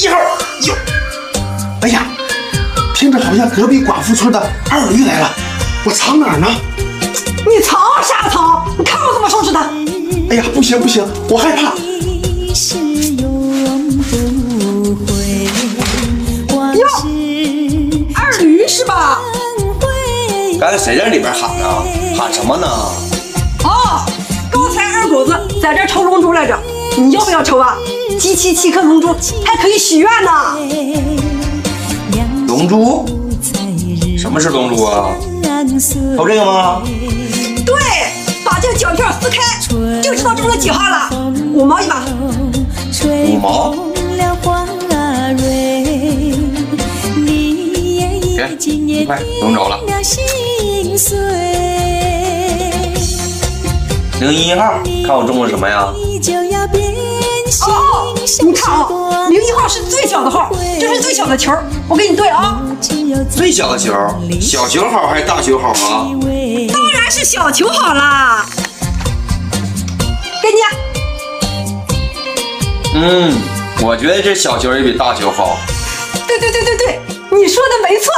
一号哟！哎呀，听着好像隔壁寡妇村的二驴来了，我藏哪儿呢？你藏啥藏？你看我怎么收拾他！哎呀，不行不行，我害怕。哟，二驴是吧？刚才谁在里边喊呢？喊什么呢？哦，刚才二狗子在这抽龙珠来着，你要不要抽啊？集齐七颗龙珠还可以许愿呢。龙珠？什么是龙珠啊？抽这个吗？对，把这个奖票撕开，就知道中了几号了。五毛一把。五毛？给，一块，不用找了。零一号，看我中了什么呀？哦，你看啊，零一号是最小的号，这是最小的球，我给你对啊。最小的球，小球好还是大球好啊？当然是小球好啦。给你。嗯，我觉得这小球也比大球好。对对对对对，你说的没错。